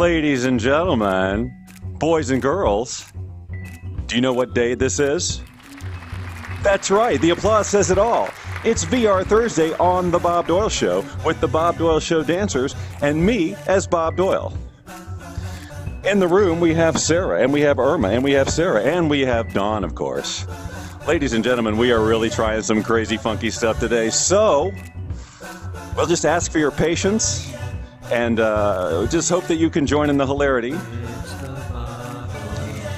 Ladies and gentlemen, boys and girls, do you know what day this is? That's right, the applause says it all. It's VR Thursday on The Bob Doyle Show with the Bob Doyle Show dancers and me as Bob Doyle. In the room, we have Sarah, and we have Irma, and we have Sarah, and we have Dawn, of course. Ladies and gentlemen, we are really trying some crazy, funky stuff today. So, we'll just ask for your patience and uh, just hope that you can join in the hilarity.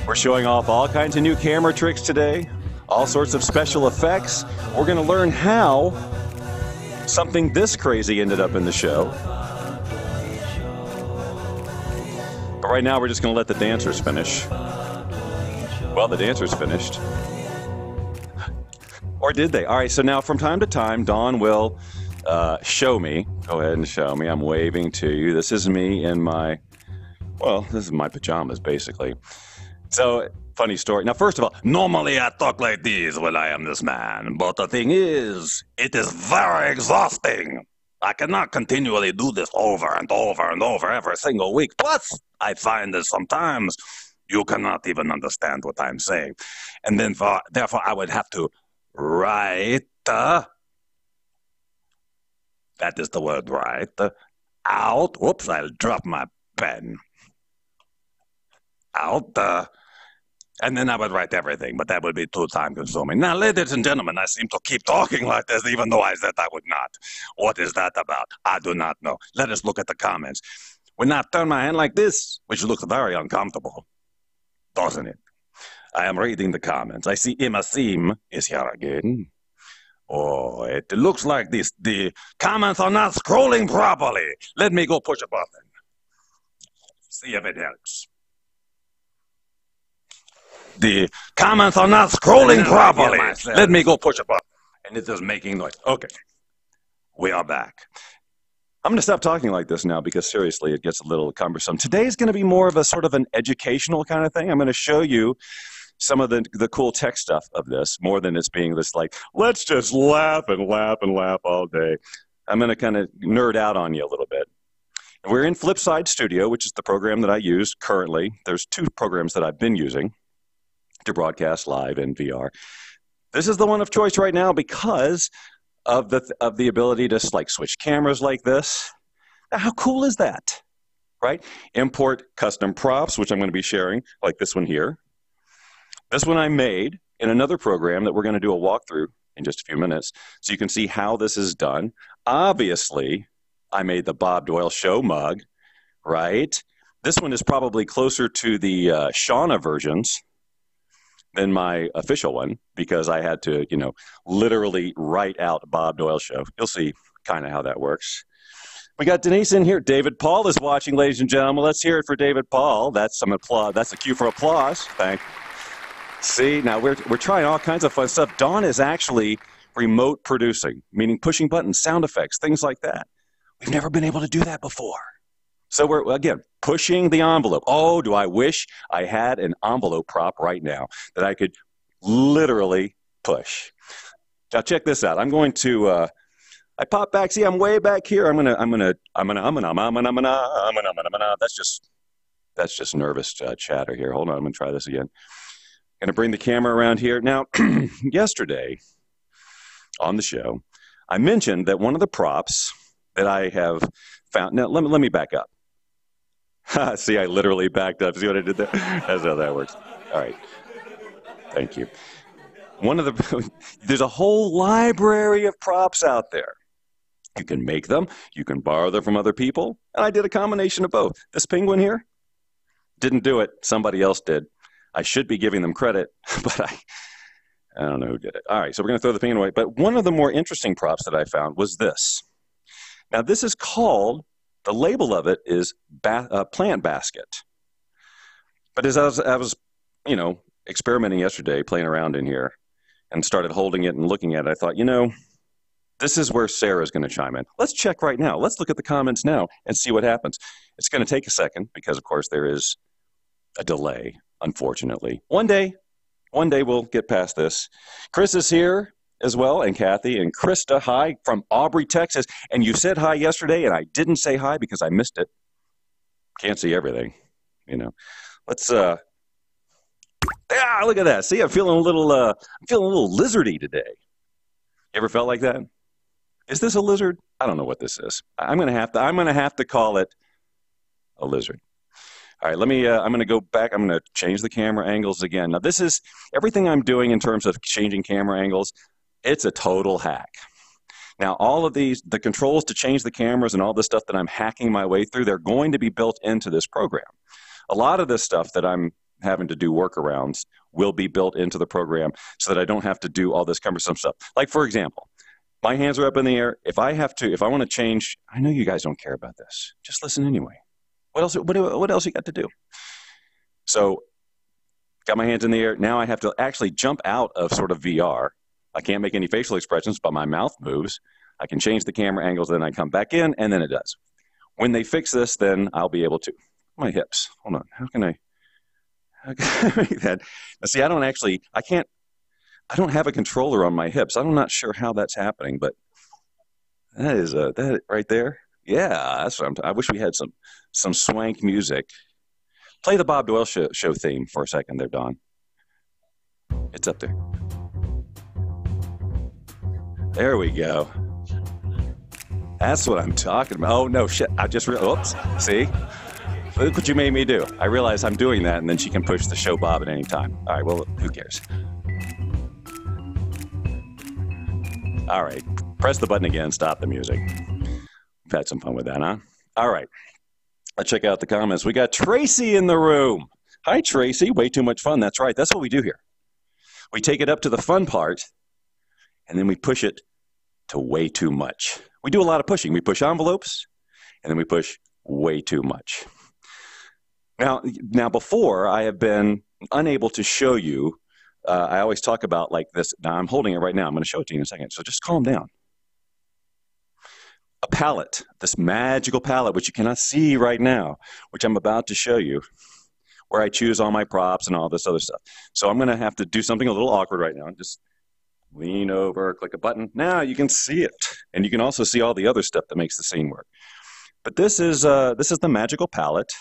We're showing off all kinds of new camera tricks today, all sorts of special effects. We're going to learn how something this crazy ended up in the show. But right now, we're just going to let the dancers finish. Well, the dancers finished. Or did they? All right, so now from time to time, Dawn will uh, show me. Go ahead and show me. I'm waving to you. This is me in my, well, this is my pajamas, basically. So, funny story. Now, first of all, normally I talk like this when I am this man, but the thing is, it is very exhausting. I cannot continually do this over and over and over every single week. Plus, I find that sometimes you cannot even understand what I'm saying. And then, for, therefore, I would have to write. Uh, that is the word, right? Out. Whoops, I'll drop my pen. Out. Uh, and then I would write everything, but that would be too time consuming. Now, ladies and gentlemen, I seem to keep talking like this, even though I said I would not. What is that about? I do not know. Let us look at the comments. When I turn my hand like this, which looks very uncomfortable, doesn't it? I am reading the comments. I see Imasim is here again. Oh, it looks like this. The comments are not scrolling properly. Let me go push a button. See if it helps. The comments are not scrolling properly. Let me go push a button. And it is making noise. Okay. We are back. I'm going to stop talking like this now because seriously, it gets a little cumbersome. Today is going to be more of a sort of an educational kind of thing. I'm going to show you some of the, the cool tech stuff of this more than it's being this like, let's just laugh and laugh and laugh all day. I'm going to kind of nerd out on you a little bit. We're in Flipside Studio, which is the program that I use currently. There's two programs that I've been using to broadcast live in VR. This is the one of choice right now because of the of the ability to like switch cameras like this. How cool is that? Right? Import custom props, which I'm going to be sharing, like this one here. This one I made in another program that we're going to do a walkthrough in just a few minutes, so you can see how this is done. Obviously, I made the Bob Doyle Show mug, right? This one is probably closer to the uh, Shauna versions than my official one because I had to, you know, literally write out Bob Doyle Show. You'll see kind of how that works. We got Denise in here. David Paul is watching, ladies and gentlemen. Let's hear it for David Paul. That's some applause. That's a cue for applause. Thank. See, now we're, we're trying all kinds of fun stuff. Dawn is actually remote producing, meaning pushing buttons, sound effects, things like that. We've never been able to do that before. So we're, again, pushing the envelope. Oh, do I wish I had an envelope prop right now that I could literally push. Now check this out. I'm going to, uh, I pop back. See, I'm way back here. I'm gonna, I'm gonna, I'm gonna, I'm gonna, I'm gonna, I'm gonna, I'm gonna, I'm gonna. That's just, that's just nervous uh, chatter here. Hold on, I'm gonna try this again. I'm gonna bring the camera around here. Now, yesterday on the show, I mentioned that one of the props that I have found. Now, let me let me back up. See, I literally backed up. See what I did there? That's how that works. All right. Thank you. One of the there's a whole library of props out there. You can make them, you can borrow them from other people, and I did a combination of both. This penguin here didn't do it, somebody else did. I should be giving them credit, but I I don't know who did it. All right, so we're going to throw the penguin away. But one of the more interesting props that I found was this. Now, this is called the label of it is ba- uh, plant basket. But as I was, I was, you know, experimenting yesterday, playing around in here, and started holding it and looking at it, I thought, you know, this is where Sarah's going to chime in. Let's check right now. Let's look at the comments now and see what happens. It's going to take a second because, of course, there is a delay, unfortunately. One day, one day we'll get past this. Chris is here as well, and Kathy and Krista. Hi from Aubrey, Texas. And you said hi yesterday, and I didn't say hi because I missed it. can't see everything, you know. Let's uh yeah, look at that. See, I'm feeling a little uh I'm feeling a little lizardy today. You ever felt like that? Is this a lizard? I don't know what this is. I'm gonna have to I'm gonna have to call it a lizard. All right, let me. Uh, I'm going to go back. I'm going to change the camera angles again. Now, this is everything I'm doing in terms of changing camera angles. It's a total hack. Now, all of these, the controls to change the cameras and all the stuff that I'm hacking my way through, they're going to be built into this program. A lot of this stuff that I'm having to do workarounds will be built into the program so that I don't have to do all this cumbersome stuff. Like, for example, my hands are up in the air. If I have to, if I want to change, I know you guys don't care about this. Just listen anyway. What else? What, what else you got to do? So, got my hands in the air. Now I have to actually jump out of sort of VR. I can't make any facial expressions, but my mouth moves. I can change the camera angles, then I come back in, and then it does. When they fix this, then I'll be able to. My hips. Hold on. How can I? How can I make that? Now, see, I don't actually. I can't. I don't have a controller on my hips. I'm not sure how that's happening, but that is a that right there. Yeah, that's what I'm. T- I wish we had some some swank music. Play the Bob Doyle show, show theme for a second there, Dawn. It's up there. There we go. That's what I'm talking about. Oh no, shit! I just realized. Oops. See, look what you made me do. I realize I'm doing that, and then she can push the show Bob at any time. All right. Well, who cares? All right. Press the button again. Stop the music. Had some fun with that, huh? All right. Let's check out the comments. We got Tracy in the room. Hi, Tracy. Way too much fun. That's right. That's what we do here. We take it up to the fun part, and then we push it to way too much. We do a lot of pushing. We push envelopes, and then we push way too much. Now, now before I have been unable to show you. Uh, I always talk about like this. Now I'm holding it right now. I'm going to show it to you in a second. So just calm down a palette, this magical palette, which you cannot see right now, which I'm about to show you, where I choose all my props and all this other stuff. So I'm going to have to do something a little awkward right now. Just lean over, click a button. Now you can see it, and you can also see all the other stuff that makes the scene work. But this is uh, this is the magical palette,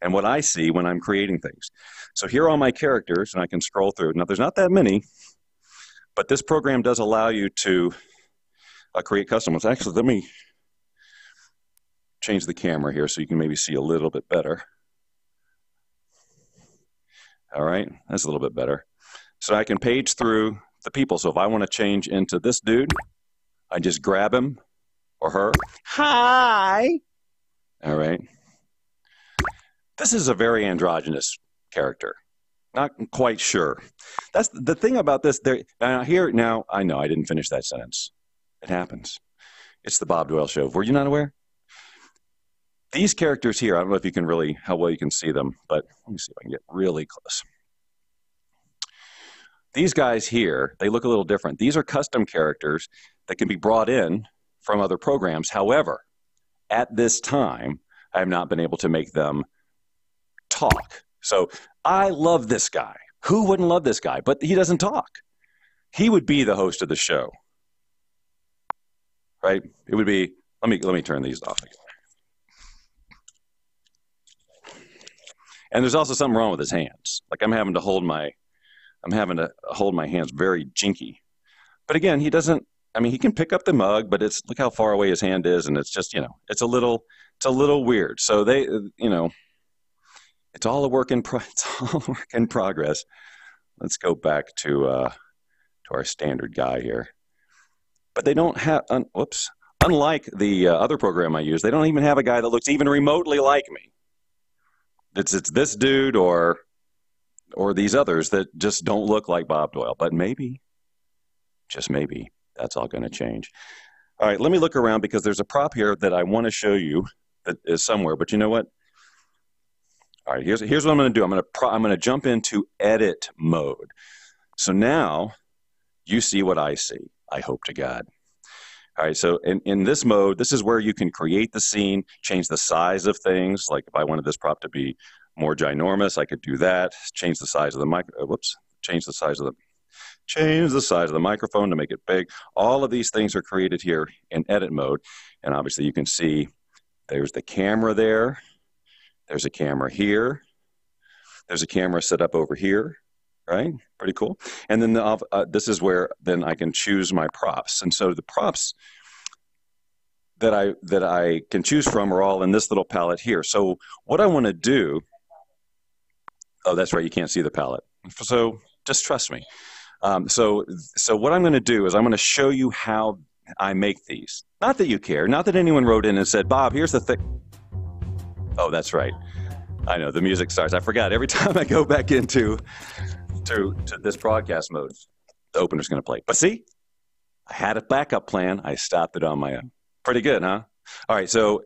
and what I see when I'm creating things. So here are all my characters, and I can scroll through. Now there's not that many, but this program does allow you to uh, create custom ones. Actually, let me change the camera here so you can maybe see a little bit better. All right, that's a little bit better. So I can page through the people. So if I want to change into this dude, I just grab him or her. Hi. All right. This is a very androgynous character. Not quite sure. That's the thing about this. There now here now I know I didn't finish that sentence. It happens. It's the Bob Doyle Show. Were you not aware? These characters here, I don't know if you can really, how well you can see them, but let me see if I can get really close. These guys here, they look a little different. These are custom characters that can be brought in from other programs. However, at this time, I have not been able to make them talk. So I love this guy. Who wouldn't love this guy? But he doesn't talk. He would be the host of the show right? It would be, let me, let me turn these off again. And there's also something wrong with his hands. Like I'm having to hold my, I'm having to hold my hands very jinky. But again, he doesn't, I mean, he can pick up the mug, but it's, look how far away his hand is. And it's just, you know, it's a little, it's a little weird. So they, you know, it's all a work in, pro- it's all work in progress. Let's go back to, uh, to our standard guy here but they don't have. Un, whoops. Unlike the uh, other program I use, they don't even have a guy that looks even remotely like me. It's it's this dude or or these others that just don't look like Bob Doyle. But maybe, just maybe, that's all going to change. All right, let me look around because there's a prop here that I want to show you that is somewhere. But you know what? All right, here's here's what I'm going to do. I'm going to I'm going to jump into edit mode. So now you see what I see. I hope to God. All right, so in, in this mode, this is where you can create the scene, change the size of things. Like if I wanted this prop to be more ginormous, I could do that. Change the size of the mic. Uh, whoops. Change the size of the change the size of the microphone to make it big. All of these things are created here in edit mode, and obviously you can see there's the camera there. There's a camera here. There's a camera set up over here, right? Pretty cool. And then the, uh, this is where then I can choose my props. And so the props that I that I can choose from are all in this little palette here. So what I want to do, oh, that's right, you can't see the palette. So just trust me. Um, so so what I'm going to do is I'm going to show you how I make these. Not that you care. Not that anyone wrote in and said, Bob, here's the thing. Oh, that's right. I know the music starts. I forgot every time I go back into to, to this broadcast mode, the opener's going to play. But see, I had a backup plan. I stopped it on my own. Pretty good, huh? All right. So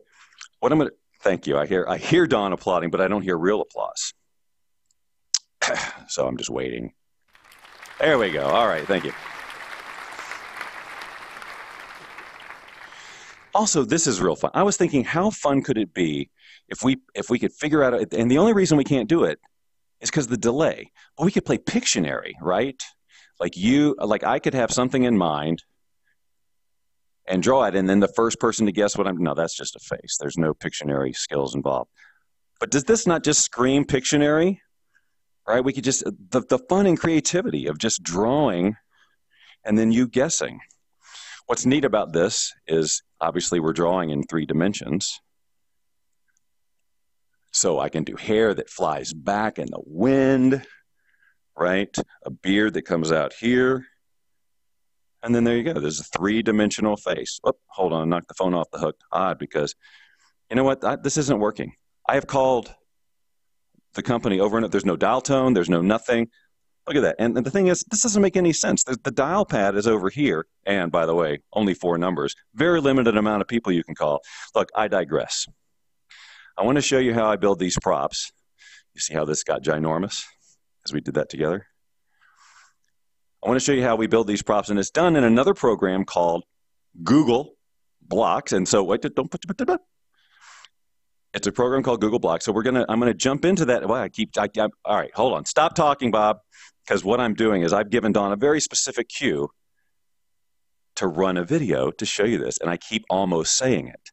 what I'm going to thank you. I hear I hear Dawn applauding, but I don't hear real applause. so I'm just waiting. There we go. All right. Thank you. Also, this is real fun. I was thinking, how fun could it be if we if we could figure out? And the only reason we can't do it is because the delay. But we could play Pictionary, right? Like you, like I could have something in mind and draw it, and then the first person to guess what I'm. No, that's just a face. There's no Pictionary skills involved. But does this not just scream Pictionary? Right? We could just the the fun and creativity of just drawing, and then you guessing. What's neat about this is obviously we're drawing in three dimensions. So I can do hair that flies back in the wind, right? A beard that comes out here. And then there you go. There's a three dimensional face. Oh, hold on, knock the phone off the hook. Odd because you know what? I, this isn't working. I have called the company over and there's no dial tone, there's no nothing. Look at that. And, the thing is, this doesn't make any sense. The dial pad is over here. And by the way, only four numbers. Very limited amount of people you can call. Look, I digress. I want to show you how I build these props. You see how this got ginormous as we did that together? I want to show you how we build these props, and it's done in another program called Google Blocks. And so, wait, don't put it's a program called Google Blocks. So we're gonna, I'm gonna jump into that. Well, I keep, I, I, all right, hold on, stop talking, Bob because what I'm doing is I've given Dawn a very specific cue to run a video to show you this, and I keep almost saying it.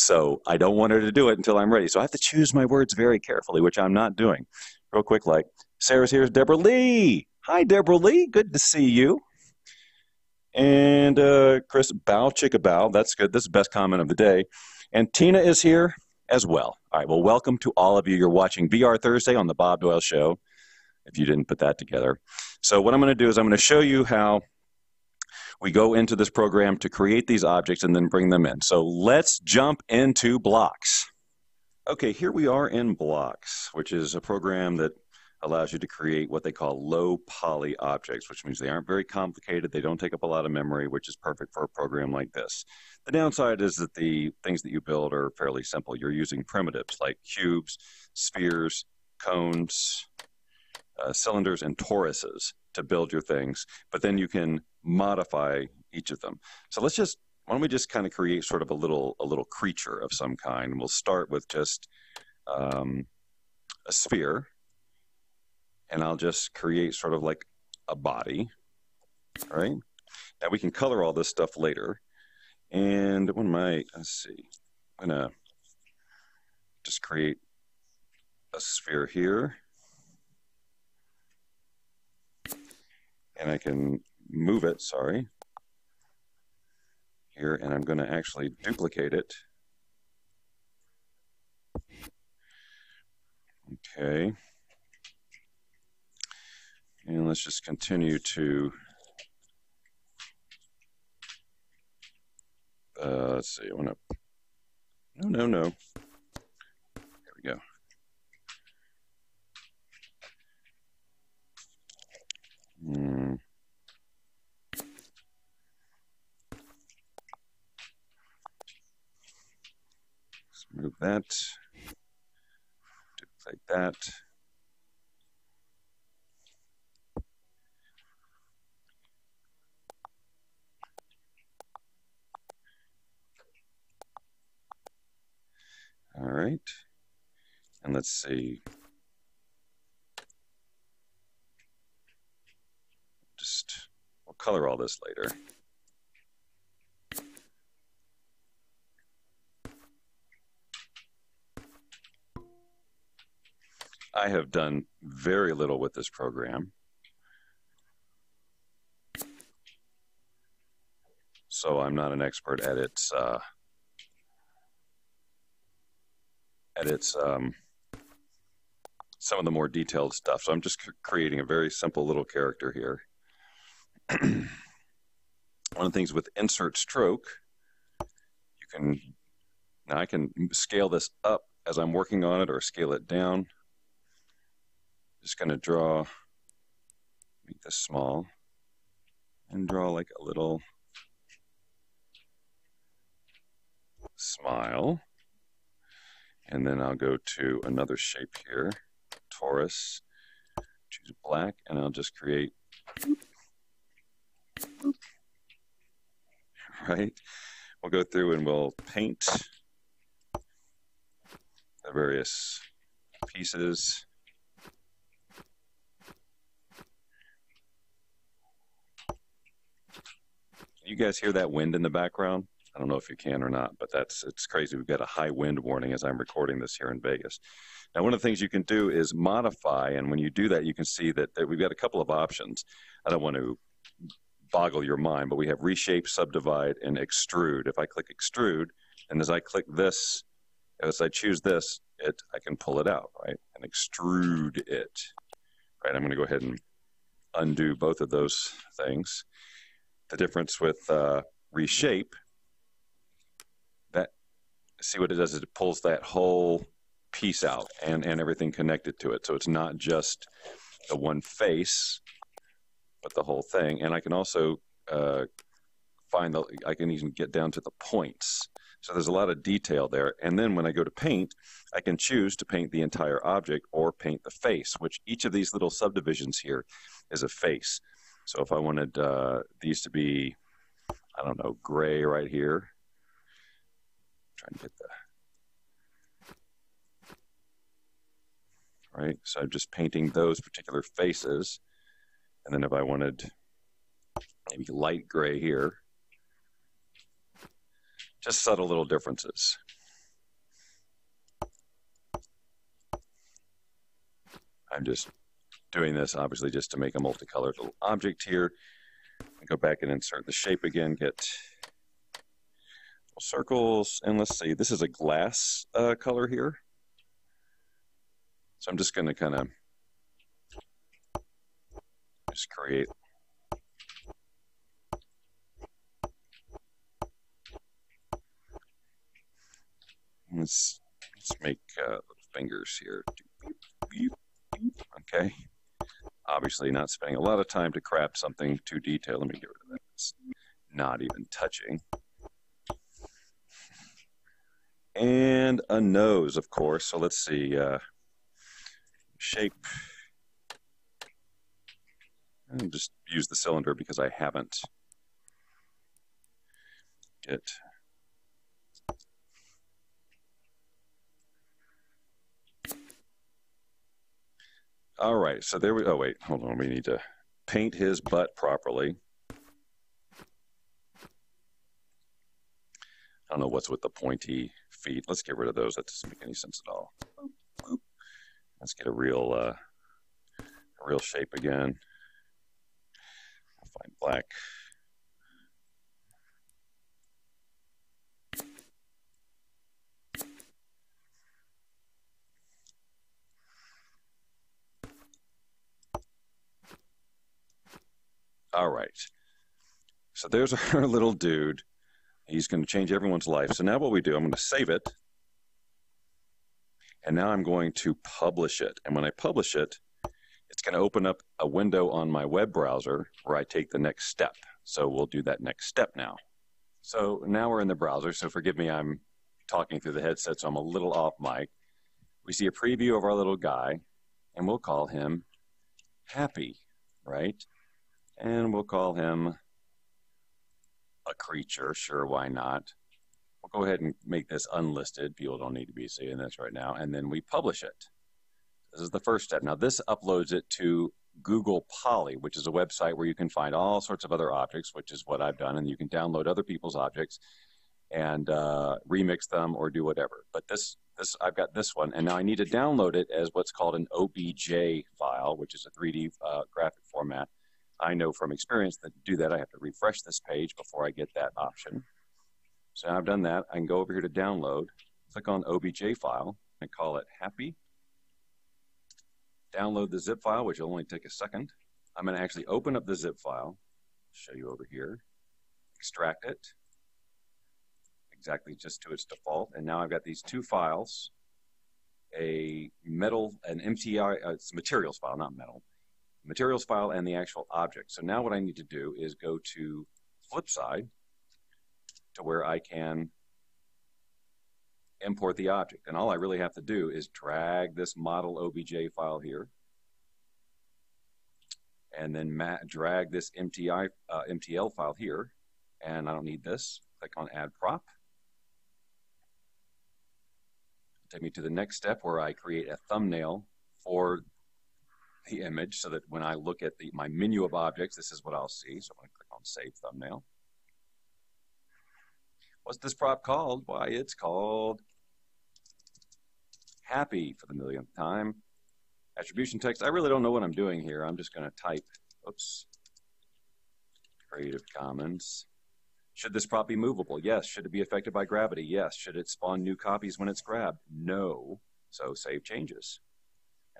So I don't want her to do it until I'm ready. So I have to choose my words very carefully, which I'm not doing. Real quick, like Sarah's here's Deborah Lee. Hi, Deborah Lee. Good to see you. And uh, Chris, bow, chicka bow. That's good. This is the best comment of the day. And Tina is here as well. All right. Well, welcome to all of you. You're watching VR Thursday on the Bob Doyle Show if you didn't put that together. So what I'm going to do is I'm going to show you how we go into this program to create these objects and then bring them in. So let's jump into blocks. Okay, here we are in blocks, which is a program that allows you to create what they call low poly objects, which means they aren't very complicated. They don't take up a lot of memory, which is perfect for a program like this. The downside is that the things that you build are fairly simple. You're using primitives like cubes, spheres, cones, uh, cylinders and toruses to build your things, but then you can modify each of them. So let's just why don't we just kind of create sort of a little a little creature of some kind? We'll start with just um, a sphere, and I'll just create sort of like a body, right? Now we can color all this stuff later. And am I? Let's see. I'm gonna just create a sphere here. And I can move it, sorry, here, and I'm going to actually duplicate it. Okay. And let's just continue to, uh, let's see, I want to, no, no, no. There we go. Hmm. Let's move that. Duplicate that. All right. And let's see. just, we'll color all this later. I have done very little with this program. So I'm not an expert at its uh, at its um, some of the more detailed stuff. So I'm just creating a very simple little character here. One of the things with insert stroke, you can now I can scale this up as I'm working on it or scale it down. Just going to draw, make this small, and draw like a little smile. And then I'll go to another shape here, torus, choose black, and I'll just create, right? We'll go through and we'll paint the various pieces. You guys hear that wind in the background? I don't know if you can or not, but that's it's crazy. We've got a high wind warning as I'm recording this here in Vegas. Now, one of the things you can do is modify, and when you do that, you can see that, that we've got a couple of options. I don't want to boggle your mind, but we have reshape, subdivide, and extrude. If I click extrude, and as I click this, as I choose this, it I can pull it out, right, and extrude it. Right, I'm going to go ahead and undo both of those things. The difference with uh, reshape that see what it does is it pulls that whole piece out and, and everything connected to it. So it's not just the one face, but the whole thing. And I can also uh, find the, I can even get down to the points. So there's a lot of detail there. And then when I go to paint, I can choose to paint the entire object or paint the face, which each of these little subdivisions here is a face. So if I wanted uh, these to be, I don't know, gray right here, trying to get the right so I'm just painting those particular faces. And then if I wanted maybe light gray here just subtle little differences. I'm just doing this obviously just to make a multicolored little object here go back and insert the shape again get circles, and let's see, this is a glass uh, color here. So I'm just going to kind of just create let's let's make uh, fingers here. Okay. Obviously, not spending a lot of time to craft something too detailed. Let me get rid of that. It's not even touching and a nose, of course. So let's see. Uh, shape. And just use the cylinder because I haven't. Get. All right, so there we. Oh wait, hold on. We need to paint his butt properly. I don't know what's with the pointy feet. Let's get rid of those. That doesn't make any sense at all. Let's get a real, uh, a real shape again. I'll find black. All right. So there's our little dude. He's going to change everyone's life. So now what we do, I'm going to save it. And now I'm going to publish it. And when I publish it, it's going to open up a window on my web browser where I take the next step. So we'll do that next step now. So now we're in the browser. So forgive me, I'm talking through the headset, so I'm a little off mic. We see a preview of our little guy, and we'll call him Happy, right? And we'll call him a creature, sure, why not? We'll go ahead and make this unlisted. People don't need to be seeing this right now. And then we publish it. This is the first step. Now, this uploads it to Google Poly, which is a website where you can find all sorts of other objects, which is what I've done. And you can download other people's objects and uh, remix them or do whatever. But this this I've got this one, and now I need to download it as what's called an OBJ file, which is a 3D uh, graphic format. I know from experience that to do that, I have to refresh this page before I get that option. So I've done that. I can go over here to download, click on OBJ file, and call it happy. Download the zip file, which will only take a second. I'm going to actually open up the zip file, show you over here, extract it, exactly just to its default. And now I've got these two files, a metal, an MTI, uh, it's materials file, not metal, materials file and the actual object. So now what I need to do is go to flip side to where I can import the object. And all I really have to do is drag this model OBJ file here and then drag this MTI, uh, MTL file here. And I don't need this. Click on Add Prop. Take me to the next step where I create a thumbnail for the image so that when I look at the, my menu of objects, this is what I'll see. So I'm going to click on Save Thumbnail. What's this prop called? Why, it's called Happy for the millionth time. Attribution text. I really don't know what I'm doing here. I'm just going to type, oops, Creative Commons. Should this prop be movable? Yes. Should it be affected by gravity? Yes. Should it spawn new copies when it's grabbed? No. So save changes.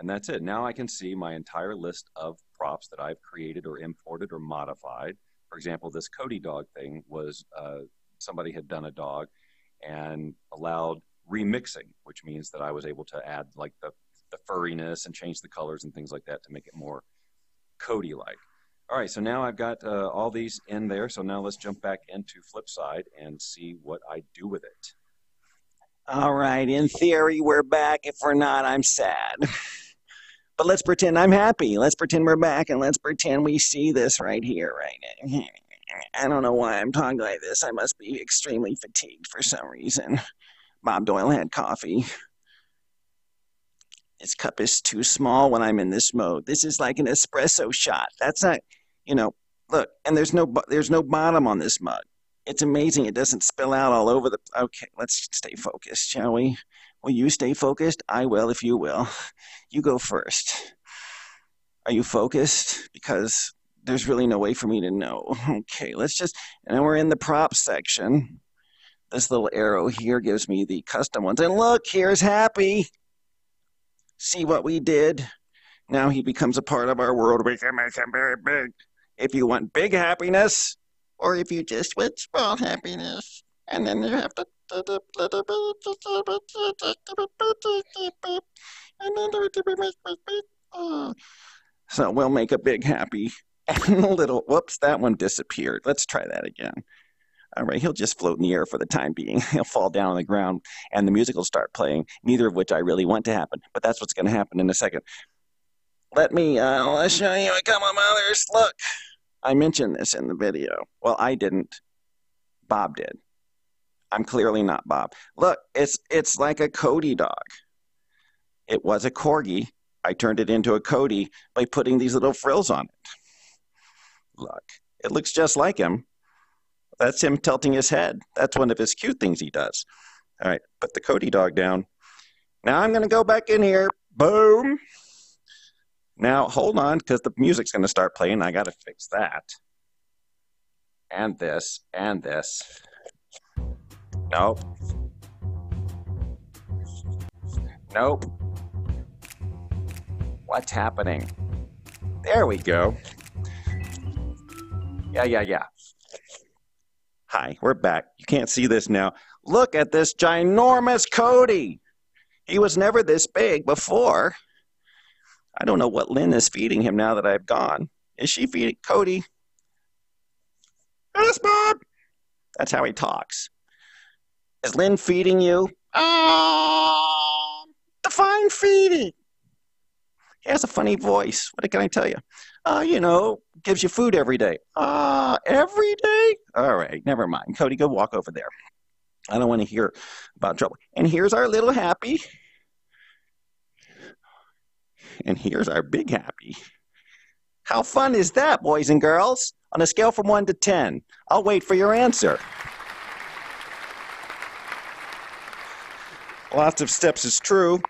And that's it. Now I can see my entire list of props that I've created or imported or modified. For example, this Cody dog thing was uh, somebody had done a dog and allowed remixing, which means that I was able to add like the, the furriness and change the colors and things like that to make it more Cody like. All right, so now I've got uh, all these in there. So now let's jump back into Flipside and see what I do with it. All right, in theory, we're back. If we're not, I'm sad. But let's pretend I'm happy. Let's pretend we're back and let's pretend we see this right here, right now. I don't know why I'm talking like this. I must be extremely fatigued for some reason. Bob Doyle had coffee. This cup is too small when I'm in this mode. This is like an espresso shot. That's not, you know, look, and there's no there's no bottom on this mug. It's amazing it doesn't spill out all over the Okay, let's stay focused, shall we? Will you stay focused? I will if you will. You go first. Are you focused? Because there's really no way for me to know. Okay, let's just, and then we're in the prop section. This little arrow here gives me the custom ones. And look, here's Happy. See what we did? Now he becomes a part of our world. We can make him very big. If you want big happiness, or if you just want small happiness, and then you have to. So we'll make a big happy and a little. Whoops, that one disappeared. Let's try that again. All right, he'll just float in the air for the time being. He'll fall down on the ground, and the music will start playing. Neither of which I really want to happen, but that's what's going to happen in a second. Let me. Uh, let's show you a couple of others. Look, I mentioned this in the video. Well, I didn't. Bob did. I'm clearly not Bob. Look, it's it's like a Cody dog. It was a corgi. I turned it into a Cody by putting these little frills on it. Look, it looks just like him. That's him tilting his head. That's one of his cute things he does. All right, put the Cody dog down. Now I'm going to go back in here. Boom. Now hold on, because the music's going to start playing. I got to fix that. And this, and this. Nope. Nope. What's happening? There we go. Yeah, yeah, yeah. Hi, we're back. You can't see this now. Look at this ginormous Cody. He was never this big before. I don't know what Lynn is feeding him now that I've gone. Is she feeding Cody? Yes, Bob. That's how he talks. Is Lynn feeding you? Oh, define feeding. He has a funny voice. What can I tell you? Uh, you know, gives you food every day. Uh, every day? All right, never mind. Cody, go walk over there. I don't want to hear about trouble. And here's our little happy. And here's our big happy. How fun is that, boys and girls? On a scale from 1 to 10. I'll wait for your answer. Lots of steps is true.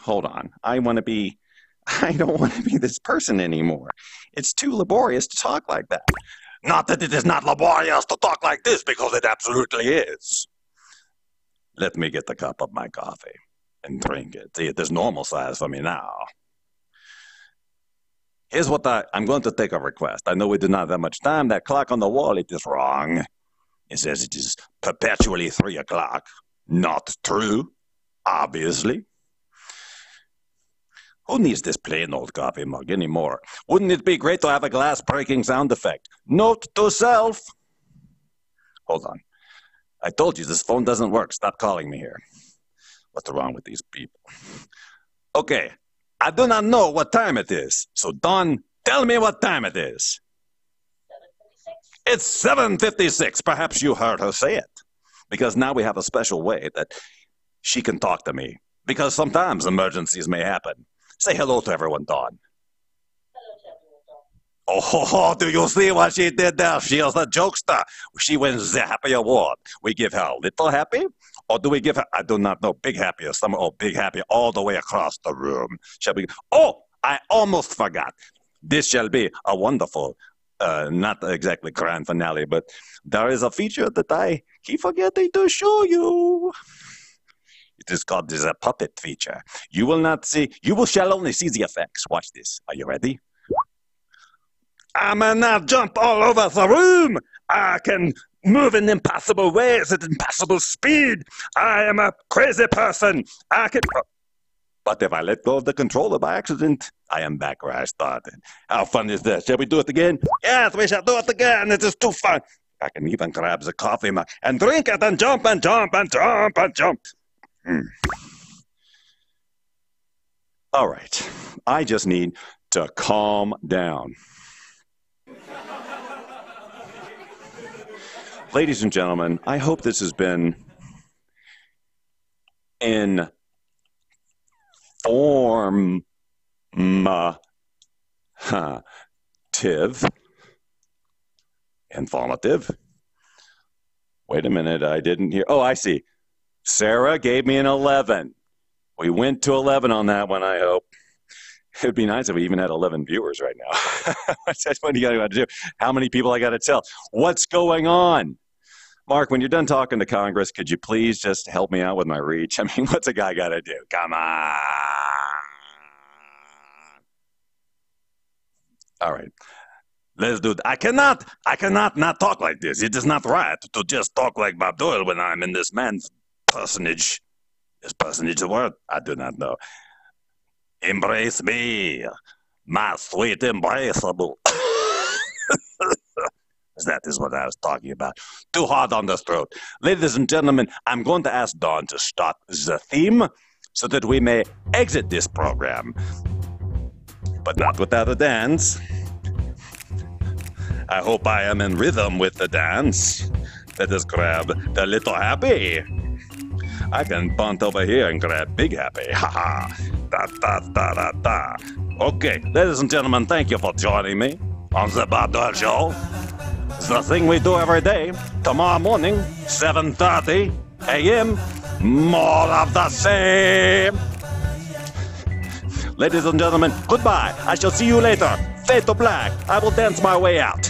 Hold on. I want to be. I don't want to be this person anymore. It's too laborious to talk like that. Not that it is not laborious to talk like this, because it absolutely is. Let me get the cup of my coffee and drink it. See, it is normal size for me now. Here's what I, I'm going to take a request. I know we do not have that much time. That clock on the wall, it is wrong. It says it is perpetually three o'clock. Not true, obviously. Who needs this plain old coffee mug anymore? Wouldn't it be great to have a glass breaking sound effect? Note to self. Hold on. I told you this phone doesn't work. Stop calling me here. What's wrong with these people? Okay, I do not know what time it is. So, Dawn, tell me what time it is. It's 7.56. Perhaps you heard her say it. Because now we have a special way that she can talk to me. Because sometimes emergencies may happen. Say hello to everyone, Dawn. Oh, do you see what she did there? She is a jokester. She wins the Happy Award. We give her Little Happy, or do we give her, I do not know, Big Happy or some, oh, Big Happy all the way across the room? Shall we? Oh, I almost forgot. This shall be a wonderful, uh, not exactly grand finale, but there is a feature that I keep forgetting to show you. It is called the puppet feature. You will not see, you will shall only see the effects. Watch this. Are you ready? I may not jump all over the room. I can move in impossible ways at impossible speed. I am a crazy person. I can. But if I let go of the controller by accident, I am back where I started. How fun is this? Shall we do it again? Yes, we shall do it again. It is too fun. I can even grab the coffee mug and drink it and jump and jump and jump and jump. Hmm. All right. I just need to calm down. Ladies and gentlemen, I hope this has been informative, informative. Wait a minute, I didn't hear. Oh, I see. Sarah gave me an 11. We went to 11 on that one, I hope. It would be nice if we even had 11 viewers right now. what do you got to do? How many people I got to tell? What's going on? Mark, when you're done talking to Congress, could you please just help me out with my reach? I mean, what's a guy got to do? Come on. All right. Let's do it. I cannot, I cannot not talk like this. It is not right to just talk like Bob Doyle when I'm in this man's personage. Is personage a word? I do not know. Embrace me, my sweet embraceable. That is what I was talking about. Too hard on the throat. Ladies and gentlemen, I'm going to ask Dawn to start the theme so that we may exit this program. But not without a dance. I hope I am in rhythm with the dance. Let us grab the little happy. I can bunt over here and grab big happy. Ha ha. Da da da da da. Okay, ladies and gentlemen, thank you for joining me on the Doyle Show. The thing we do every day. Tomorrow morning, 7.30 a.m., more of the same. Ladies and gentlemen, goodbye. I shall see you later. Fade to black. I will dance my way out.